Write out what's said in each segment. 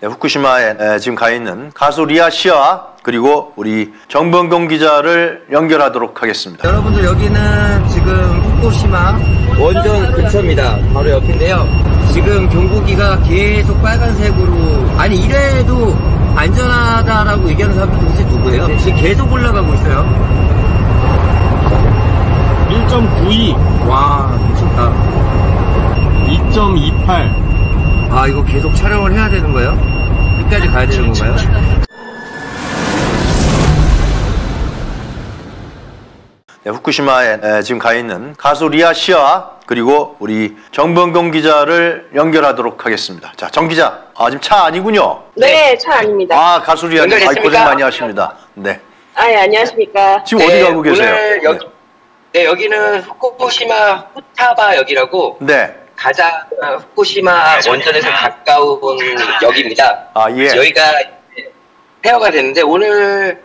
네, 후쿠시마에 에, 지금 가 있는 가수 리아 씨와 그리고 우리 정범경 기자를 연결하도록 하겠습니다. 여러분들 여기는 지금 후쿠시마 원전 근처입니다. 바로 옆인데요. 지금 경보기가 계속 빨간색으로 아니 이래도 안전하다라고 얘기하는 사람들 도대체 누구예요? 지금 계속 올라가고 있어요. 1.92, 와 미쳤다. 2.28. 아 이거 계속 촬영을 해야 되는 거예요? 끝까지 가야 되는 건가요? 네, 후쿠시마에 에, 지금 가 있는 가수 리아 씨와 그리고 우리 정범경 기자를 연결하도록 하겠습니다. 자, 정 기자. 아, 지금 차 아니군요. 네, 차 아닙니다. 아, 가수 리아 님. 아? 고생 많이 하십니다. 네. 아, 예, 안녕하십니까. 지금 어디 가고 계세요? 오늘 여기, 네, 여기는 후쿠시마 후타바역이라고 네. 가장 어, 후쿠시마 원전에서 가까운 역입니다. 아, 예. 여기가 폐허가 됐는데 오늘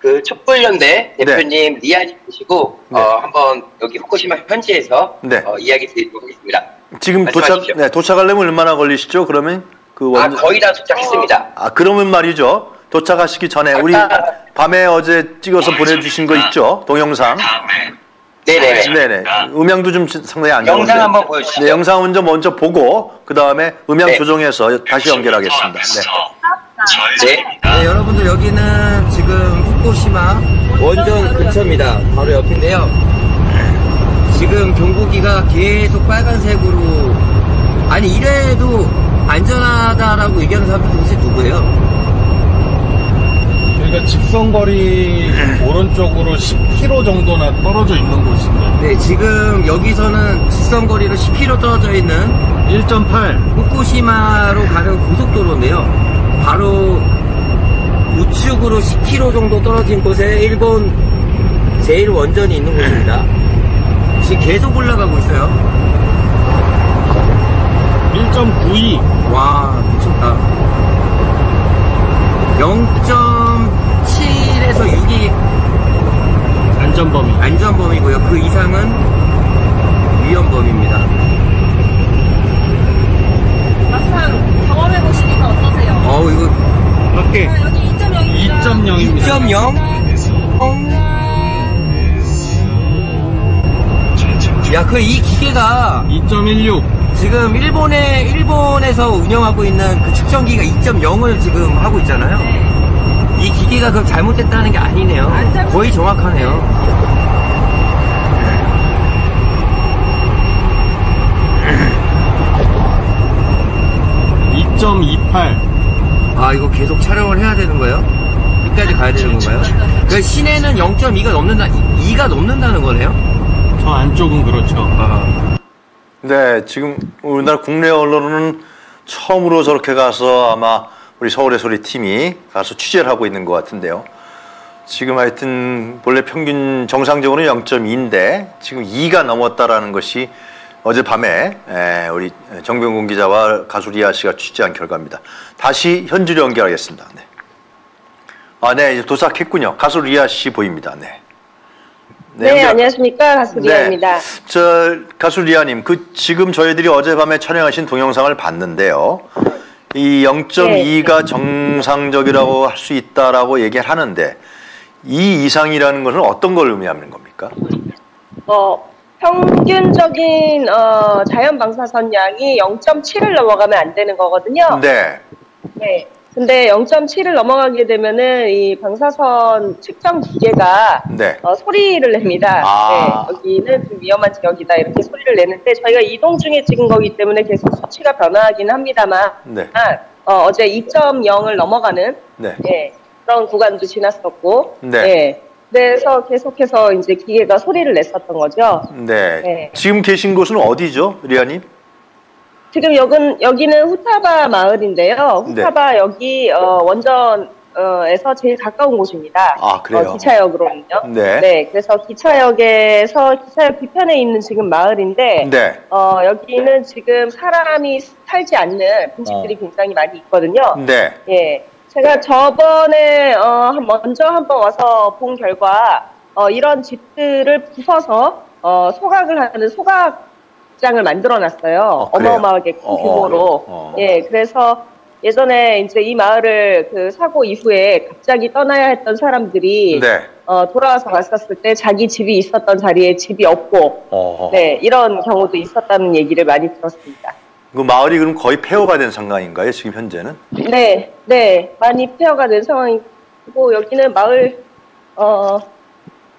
그 촛불연대 대표님 리아님 계시고 네. 어, 한번 여기 후쿠시마 현지에서 네. 어, 이야기 드리도록 하겠습니다. 지금 도착, 말씀하십시오. 네, 도착하려면 얼마나 걸리시죠? 그러면 그 아, 원전. 거의 다 도착했습니다. 아, 그러면 말이죠. 도착하시기 전에 우리 밤에 어제 찍어서 보내주신 거 있죠? 동영상. 네네네. 네네. 음향도 좀 상당히 안 좋은데. 영상 한번 보여주시죠. 네, 영상 먼저 먼저 보고 그 다음에 음향 네. 조정해서 다시 연결하겠습니다. 네. 네. 네, 여러분들 여기는 지금 후쿠시마 원전 근처입니다. 바로 옆인데요. 지금 경보기가 계속 빨간색으로 아니 이래도 안전하다라고 얘기하는 사람들 도대체 누구예요? 여기가 직선거리 오른쪽으로 10km 정도나 떨어져 있는 곳인데. 네, 지금 여기서는 직선거리로 10km 떨어져 있는 1.8. 후쿠시마로 가는 고속도로인데요. 바로 우측으로 10km 정도 떨어진 곳에 일본 제일 원전이 있는 곳입니다. 지금 계속 올라가고 있어요. 1.92. 와, 미쳤다. 0.7에서 6이 안전범위. 안전범위고요. 그 이상은 위험범위입니다. 막상 경험해 보시니까 어떠세요? 어우, 이거 밖에 아, 여기 2.0입니다. 2.0입니다. 2.0? 야, 그 이 기계가 2.16. 지금 일본에 일본에서 운영하고 있는 그 측정기가 2.0을 지금 하고 있잖아요. 이 기계가 그럼 잘못됐다는 게 아니네요. 거의 정확하네요. 이 2.28. 아, 이거 계속 촬영을 해야 되는 거예요? 끝까지 가야 되는 건가요? 그 시내는 0.2가 넘는다, 2가 넘는다는 거네요? 저 안쪽은 그렇죠. 아, 네, 지금 우리나라 국내 언론은 처음으로 저렇게 가서 아마 우리 서울의 소리 팀이 가서 취재를 하고 있는 것 같은데요. 지금 하여튼 본래 평균 정상적으로는 0.2인데 지금 2가 넘었다라는 것이 어젯밤에 에, 우리 정병곤 기자와 가수 리아 씨가 취재한 결과입니다. 다시 현지로 연결하겠습니다. 네. 아, 네, 이제 도착했군요. 가수 리아 씨 보입니다. 네. 네, 연결- 안녕하십니까. 가수 리아입니다. 네. 저 가수 리아님, 그 지금 저희들이 어젯밤에 촬영하신 동영상을 봤는데요. 이 0.2가 정상적이라고 할 수 있다라고 얘기를 하는데 이 이상이라는 것은 어떤 걸 의미하는 겁니까? 어, 평균적인 어, 자연 방사선 양이 0.7을 넘어가면 안 되는 거거든요. 네. 네. 근데 0.7을 넘어가게 되면은 이 방사선 측정 기계가 네. 어, 소리를 냅니다. 아. 네, 여기는 좀 위험한 지역이다 이렇게 소리를 내는데 저희가 이동 중에 찍은 거기 때문에 계속 수치가 변화하긴 합니다만 네. 어, 제 2.0을 넘어가는 네. 예, 그런 구간도 지났었고 네. 예, 그래서 계속해서 이제 기계가 소리를 냈었던 거죠. 네. 네. 지금 계신 곳은 어디죠, 리아님? 지금 여긴, 여기는 후타바 마을인데요. 네. 후타바 여기 어, 원전 에서 제일 가까운 곳입니다. 아, 그래요? 어, 기차역으로는요. 네. 그래서 기차역에서 기차역 뒤편에 있는 지금 마을인데 네. 어, 여기는 지금 사람이 살지 않는 분식들이 어. 굉장히 많이 있거든요. 네. 예. 제가 저번에 어, 한- 먼저 한번 와서 본 결과 어, 이런 집들을 부숴서 어, 소각을 하는 소각 장을 만들어 놨어요. 어? 어마어마하게 큰 어, 규모로. 어. 예, 그래서 예전에 이제 이 마을을 그 사고 이후에 갑자기 떠나야 했던 사람들이 네. 어, 돌아와서 갔었을 때 자기 집이 있었던 자리에 집이 없고 어. 네 이런 경우도 있었다는 얘기를 많이 들었습니다. 그 마을이 그럼 거의 폐허가 된 상황인가요? 지금 현재는? 네, 네 많이 폐허가 된 상황이고 여기는 마을 어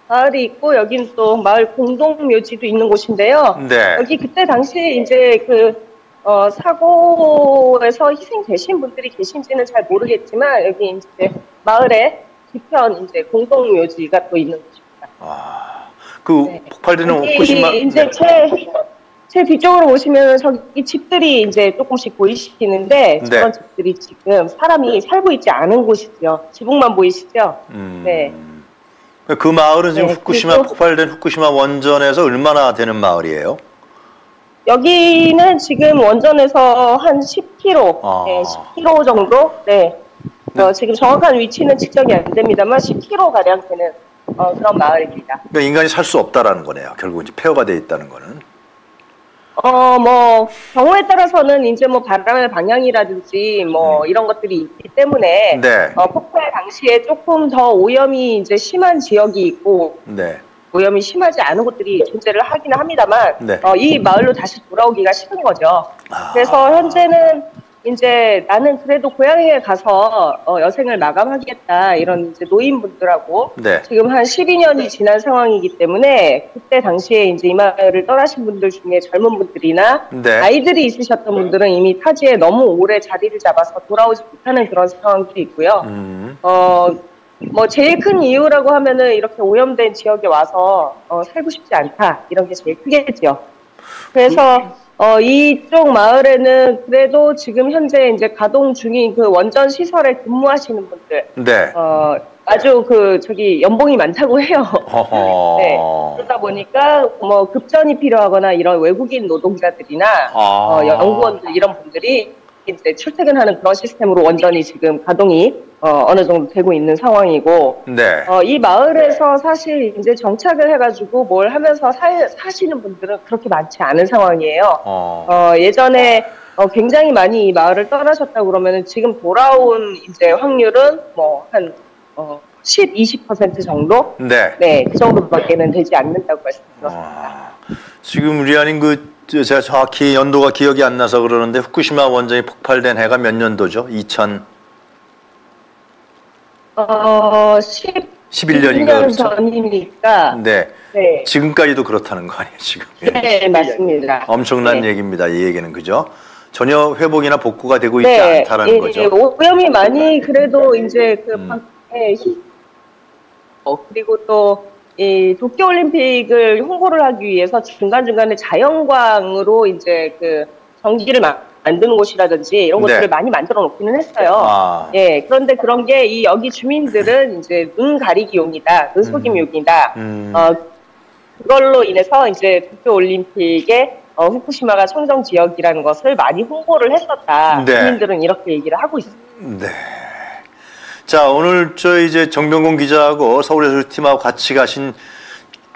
마을이 있고 여기는 또 마을 공동 묘지도 있는 곳인데요. 네. 여기 그때 당시에 이제 그 어, 사고에서 희생되신 분들이 계신지는 잘 모르겠지만 여기 이제 마을에 뒤편 이제 공동 묘지가 또 있는 곳입니다. 아, 그 네. 폭발되는 후쿠시마 이제 제, 제 뒤쪽으로 보시면 저기 집들이 이제 조금씩 보이시는데 네. 저런 집들이 지금 사람이 살고 있지 않은 곳이죠. 지붕만 보이시죠? 음. 네. 그 마을은 지금 네, 후쿠시마 그리고- 폭발된 후쿠시마 원전에서 얼마나 되는 마을이에요? 여기는 지금 원전에서 한 10km, 아. 네, 10km 정도? 네. 어, 지금 정확한 위치는 측정이 안 됩니다만 10km 가량 되는 어, 그런 마을입니다. 그러니까 인간이 살 수 없다라는 거네요. 결국 이제 폐허가 돼 있다는 거는. 어, 뭐, 경우에 따라서는 이제 뭐 바람의 방향이라든지 뭐 이런 것들이 있기 때문에 네. 어, 폭발 당시에 조금 더 오염이 이제 심한 지역이 있고 네. 오염이 심하지 않은 곳들이 존재를 하기는 합니다만 네. 어, 이 마을로 다시 돌아오기가 싫은 거죠. 아. 그래서 현재는 이제 나는 그래도 고향에 가서 어, 여생을 마감하겠다 이런 이제 노인분들하고 네. 지금 한 12년이 지난 상황이기 때문에 그때 당시에 이제 이 마을을 떠나신 분들 중에 젊은 분들이나 네. 아이들이 있으셨던 분들은 이미 타지에 너무 오래 자리를 잡아서 돌아오지 못하는 그런 상황도 있고요. 음. 어, 뭐 제일 큰 이유라고 하면은 이렇게 오염된 지역에 와서 어, 살고 싶지 않다 이런 게 제일 크겠죠. 그래서 어, 이쪽 마을에는 그래도 지금 현재 이제 가동 중인 그 원전 시설에 근무하시는 분들 네. 어, 아주 그 저기 연봉이 많다고 해요. 네. 그러다 보니까 뭐 급전이 필요하거나 이런 외국인 노동자들이나 아. 어, 연구원들 이런 분들이 이제 출퇴근하는 그런 시스템으로 원전이 지금 가동이 어, 어느 정도 되고 있는 상황이고 네. 어, 이 마을에서 사실 이제 정착을 해가지고 뭘 하면서 사, 사시는 분들은 그렇게 많지 않은 상황이에요. 어. 어, 예전에 어, 굉장히 많이 이 마을을 떠나셨다고 그러면은 지금 돌아온 이제 확률은 뭐한 어, 10, 20% 정도? 네. 네, 그 정도밖에는 되지 않는다고 말씀드렸습니다. 아, 지금 우리 아닌 그 저, 제가 정확히 연도가 기억이 안 나서 그러는데 후쿠시마 원전이 폭발된 해가 몇 년도죠? 2000 어, 10, 11년인가 11년 그렇죠? 전이니까, 네. 네, 지금까지도 그렇다는 거 아니에요, 지금. 예. 네, 맞습니다. 엄청난 네. 얘기입니다. 이 얘기는 그죠? 전혀 회복이나 복구가 되고 있지 네, 않다라는 예, 거죠. 예, 오염이 많이 그래도 이제 그 음. 방- 예, 히- 어, 그리고 또 이 도쿄올림픽을 홍보를 하기 위해서 중간중간에 자연광으로 이제 그 전기를 마- 만드는 곳이라든지 이런 네. 것들을 많이 만들어 놓기는 했어요. 아. 예, 그런데 그런 게 이 여기 주민들은 이제 눈 가리기용이다, 눈 속임용이다. 음. 어, 그걸로 인해서 이제 도쿄올림픽에 어, 후쿠시마가 청정 지역이라는 것을 많이 홍보를 했었다. 네. 주민들은 이렇게 얘기를 하고 있습니다. 네. 자, 오늘 저 이제 정병곤 기자하고 서울예술 팀하고 같이 가신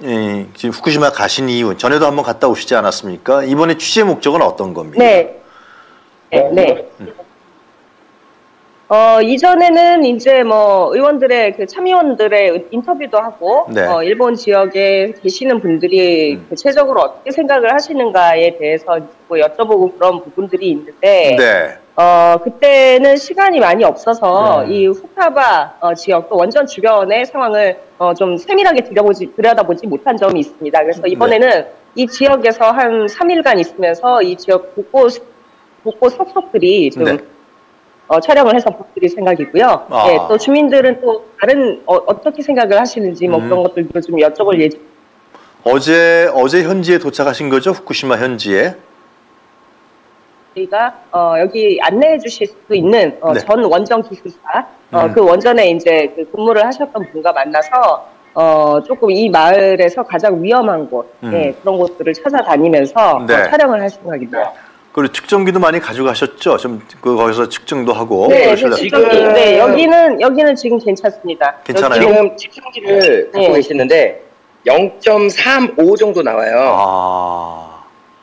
이, 지금 후쿠시마 가신 이유 전에도 한번 갔다 오시지 않았습니까? 이번에 취재 목적은 어떤 겁니까? 네. 네. 네. 어, 이전에는 이제 뭐 의원들의 그 참의원들의 인터뷰도 하고 네. 어, 일본 지역에 계시는 분들이 음. 구체적으로 어떻게 생각을 하시는가에 대해서 뭐 여쭤보고 그런 부분들이 있는데 네. 어, 그때는 시간이 많이 없어서 음. 이 후카바 어, 지역 또 원전 주변의 상황을 어, 좀 세밀하게 들여보지, 들여다보지 못한 점이 있습니다. 그래서 네. 이번에는 이 지역에서 한 3일간 있으면서 이 지역 곳곳, 곳곳 속속들이 좀 네. 어, 촬영을 해서 보드릴 생각이고요. 아. 예, 또 주민들은 또 다른 어, 떻게 생각을 하시는지 뭐 음. 그런 것들도 좀 여쭤볼 예정. 어제 어제 현지에 도착하신 거죠? 후쿠시마 현지에. 저희가 어, 여기 안내해 주실 수 있는 어, 네. 전 원전 기술사 어, 음. 그 원전에 이제 그 근무를 하셨던 분과 만나서 어, 조금 이 마을에서 가장 위험한 곳 음. 예, 그런 곳들을 찾아다니면서 네. 어, 촬영을 할 생각입니다. 그리고 측정기도 많이 가져가셨죠? 좀 그 거기서 측정도 하고. 네, 그러시려고. 네, 지금- 네, 여기는 여기는 지금 괜찮습니다. 괜찮아요? 지금 측정기를 갖고 네. 계시는데 0.35 정도 나와요. 아.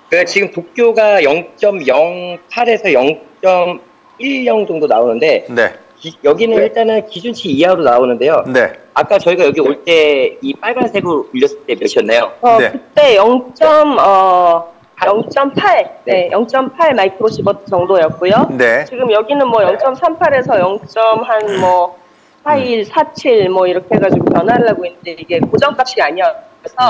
그러니까 지금 도쿄가 0.08에서 1령 정도 나오는데 네. 기- 여기는 일단은 기준치 이하로 나오는데요. 네. 아까 저희가 여기 올 때 이 빨간색으로 올렸을 때 몇이었나요? 어, 네. 그때 0. 어, 0.8, 네, 0.8 마이크로 시버트 정도였고요. 네. 지금 여기는 뭐 0.38에서 0.한뭐 41, 47, 뭐 이렇게 해가지고 변화를 하고 있는데 이게 고정값이 아니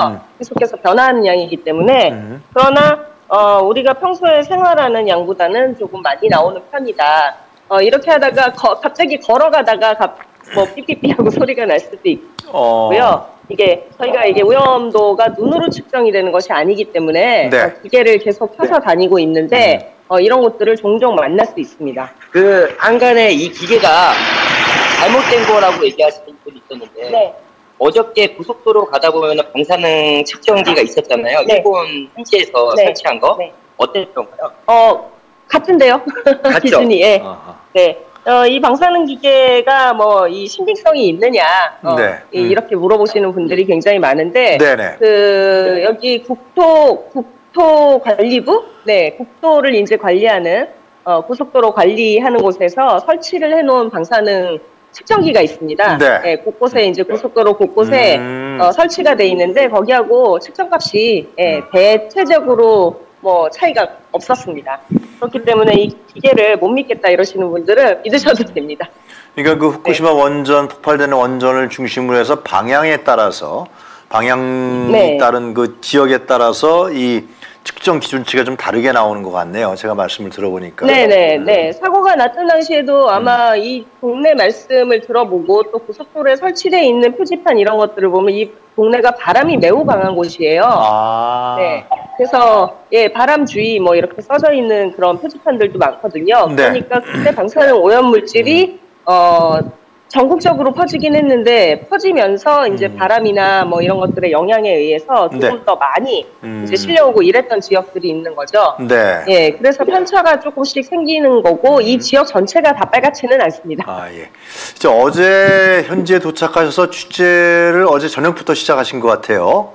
음. 계속해서 변화하는 양이기 때문에 음. 그러나 어, 우리가 평소에 생활하는 양보다는 조금 많이 나오는 편이다. 어, 이렇게 하다가 거- 갑자기 걸어가다가 갑, 뭐 삐삐삐 하고 소리가 날 수도 있고요. 어. 이게 저희가 이게 오염도가 눈으로 측정이 되는 것이 아니기 때문에 네. 어, 기계를 계속 펴서 다니고 있는데 어, 이런 것들을 종종 만날 수 있습니다. 그 안간에 이 기계가 잘못된 거라고 얘기하시는 분이 있었는데 네. 어저께 고속도로 가다 보면 방사능 측정기가 있었잖아요. 네. 일본 현지에서 네. 설치한 거 네. 어땠던가요? 어, 같은데요. 같죠? 기준이. 예. 아하. 네. 어, 이 방사능 기계가 뭐 이 신빙성이 있느냐 어, 네. 이- 음. 이렇게 물어보시는 분들이 굉장히 많은데 네네. 그 여기 국토 국토관리부 네 국토를 이제 관리하는 어, 고속도로 관리하는 곳에서 설치를 해놓은 방사능 측정기가 있습니다. 네. 곳곳에 이제 고속도로 곳곳에 음. 어, 설치가 돼 있는데 거기하고 측정값이 예, 대체적으로 뭐 차이가 없었습니다. 그렇기 때문에 이 기계를 못 믿겠다 이러시는 분들은 믿으셔도 됩니다. 그러니까 그 후쿠시마 네. 원전 폭발되는 원전을 중심으로 해서 방향에 따라서 방향 네. 따른 그 지역에 따라서 이 측정 기준치가 좀 다르게 나오는 것 같네요. 제가 말씀을 들어보니까. 네네 네 사고가 났던 당시에도 아마 음. 이 동네 말씀을 들어보고 또 고속도로에 설치되어 있는 표지판 이런 것들을 보면 이 동네가 바람이 매우 강한 곳이에요. 아. 네. 그래서 예 바람 주의 뭐 이렇게 써져 있는 그런 표지판들도 많거든요. 네. 그러니까 그때 방사능 오염 물질이 어 전국적으로 퍼지긴 했는데 퍼지면서 이제 음. 바람이나 뭐 이런 것들의 영향에 의해서 조금 네. 더 많이 음. 이제 실려오고 이랬던 지역들이 있는 거죠. 네. 예, 그래서 편차가 조금씩 생기는 거고 이 지역 전체가 다 빨갛지는 않습니다. 아, 예. 이제 어제 현지에 도착하셔서 취재를 어제 저녁부터 시작하신 것 같아요.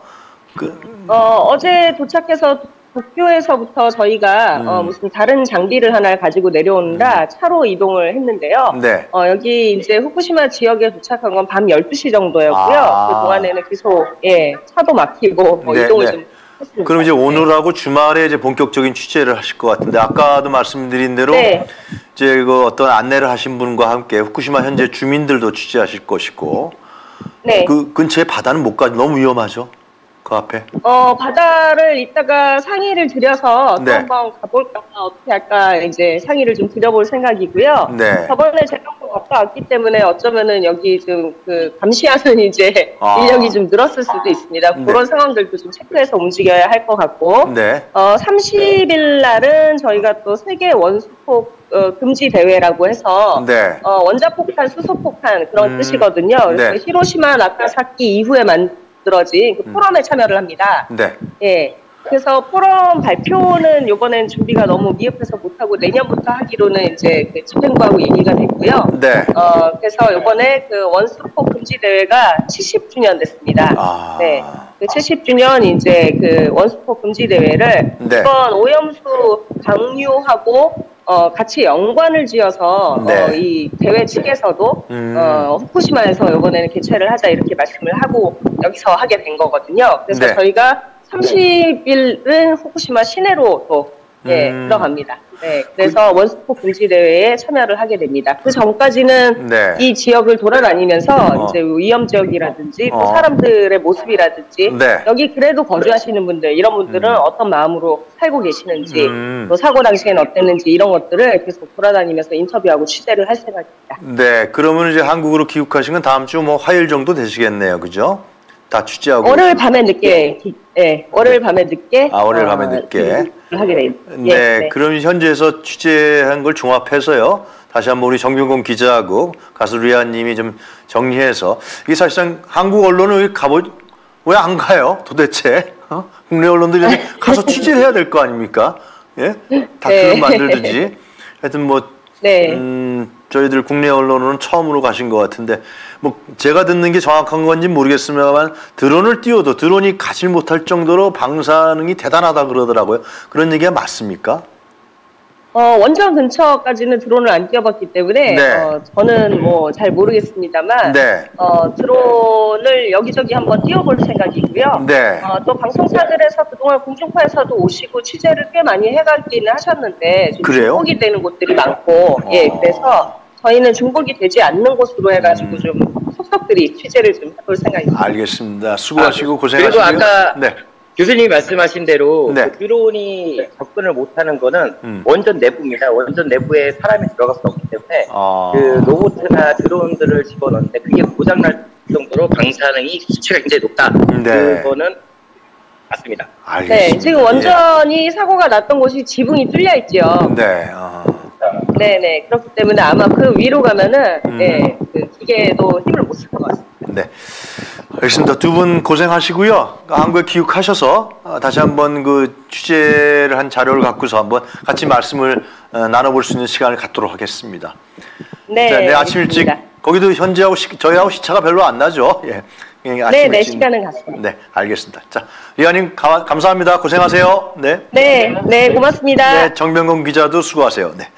그, 어, 어제 도착해서 도쿄에서부터 저희가 음. 어, 무슨 다른 장비를 하나 가지고 내려오느라 차로 이동을 했는데요. 네. 어, 여기 이제 후쿠시마 지역에 도착한 건 밤 12시 정도였고요. 아. 그 동안에는 계속, 예, 차도 막히고, 뭐 네, 이동을 네. 좀 했습니다. 그럼 이제 오늘하고 주말에 이제 본격적인 취재를 하실 것 같은데 아까도 말씀드린 대로 네. 이제 그 어떤 안내를 하신 분과 함께 후쿠시마 현재 주민들도 취재하실 것이고 네. 그 근처에 바다는 못 가죠. 너무 위험하죠. 그 앞에. 어, 바다를 이따가 상의를 드려서 또 네. 한번 가볼까, 어떻게 할까, 이제 상의를 좀 드려볼 생각이고요. 네. 저번에 제가 갔다 왔기 때문에 어쩌면은 여기 좀 그 감시하는 이제 아. 인력이 좀 늘었을 수도 있습니다. 네. 그런 상황들도 좀 체크해서 움직여야 할 것 같고. 네. 어, 30일 날은 저희가 또 세계 원수폭 어, 금지 대회라고 해서 네. 어, 원자폭탄, 수소폭탄 그런 음, 뜻이거든요. 그래서 네. 히로시마 나카사키 이후에 만 들어진 그 음. 포럼에 참여를 합니다. 네. 예. 그래서 포럼 발표는 이번엔 준비가 너무 미흡해서 못하고 내년부터 하기로는 이제 그 집행부하고 얘기가 됐고요. 네. 어, 그래서 이번에 그 원수폭 금지 대회가 70주년 됐습니다. 아. 네. 그 70주년 이제 그 원수폭 금지 대회를 네. 이번 오염수 강류하고 어, 같이 연관을 지어서 네. 어, 이 대회 측에서도 음. 어, 후쿠시마에서 이번에는 개최를 하자 이렇게 말씀을 하고 여기서 하게 된 거거든요. 그래서 네. 저희가 30일은 후쿠시마 시내로 또 예, 음. 들어갑니다. 네, 그래서 원스포 금지 대회에 참여를 하게 됩니다. 그 전까지는 네. 이 지역을 돌아다니면서 어. 이제 위험 지역이라든지 또 어. 사람들의 모습이라든지 네. 여기 그래도 거주하시는 분들 이런 분들은 음. 어떤 마음으로 살고 계시는지 음. 또 사고 당시엔 어땠는지 이런 것들을 계속 돌아다니면서 인터뷰하고 취재를 할 생각입니다. 네. 그러면 이제 한국으로 귀국하신 건 다음 주 뭐 화요일 정도 되시겠네요. 그죠? 다 취재하고. 월요일 밤에 늦게 기- 예, 월요일 밤에 늦게 아, 월요일 밤에 어, 늦게. 하게 됩니다. 네, 예, 그럼 현지에서 취재한 걸 종합해서요. 다시 한번 우리 정병곤 기자하고 가수 리아님이 좀 정리해서 이게 사실상 한국 언론은 왜 가보 왜 안 가요? 도대체 어? 국내 언론들이 가서 취재해야 될 거 아닙니까? 예, 다큐를 네. 만들든지 하여튼 뭐 네. 음, 저희들 국내 언론은 처음으로 가신 것 같은데 뭐 제가 듣는 게 정확한 건지 모르겠습니다만 드론을 띄워도 드론이 가질 못할 정도로 방사능이 대단하다 그러더라고요. 그런 얘기가 맞습니까? 어, 원전 근처까지는 드론을 안 띄워봤기 때문에 네. 어, 저는 뭐 잘 모르겠습니다만 네. 어, 드론을 여기저기 한번 띄워볼 생각이고요. 네. 어, 또 방송사들에서 그동안 공중파에서도 오시고 취재를 꽤 많이 해가기는 하셨는데 좀 그래요? 중복이 되는 곳들이 많고 예 어. 그래서 저희는 중복이 되지 않는 곳으로 해가지고 음. 좀 속속들이 취재를 좀 해볼 생각입니다. 알겠습니다. 수고하시고 아, 고생하시고요. 그리고 아까 네. 교수님이 말씀하신 대로 네. 그 드론이 접근을 못하는 거는 음. 원전 내부입니다. 원전 내부에 사람이 들어갈 수 없기 때문에 아. 그 로봇이나 드론들을 집어넣는데 그게 고장날 정도로 방사능이 수치가 굉장히 높다. 네. 그거는 맞습니다. 알겠습니다. 네, 지금 원전이 사고가 났던 곳이 지붕이 뚫려 있죠. 예. 네. 아. 네네 그렇기 때문에 아마 그 위로 가면은 음. 네, 그 기계도 힘을 못 쓸 것 같습니다. 네. 알겠습니다. 두 분 고생하시고요. 한국에 귀국하셔서 어, 다시 한번 그 취재를 한 자료를 갖고서 한번 같이 말씀을 어, 나눠볼 수 있는 시간을 갖도록 하겠습니다. 네, 자, 내일 아침 일찍. 거기도 현지하고 시, 저희하고 시차가 별로 안 나죠. 예. 네, 네. 시간은 같습니다. 네, 알겠습니다. 자, 리아님 가- 감사합니다. 고생하세요. 네. 네, 네, 고맙습니다. 네, 정병건 기자도 수고하세요. 네.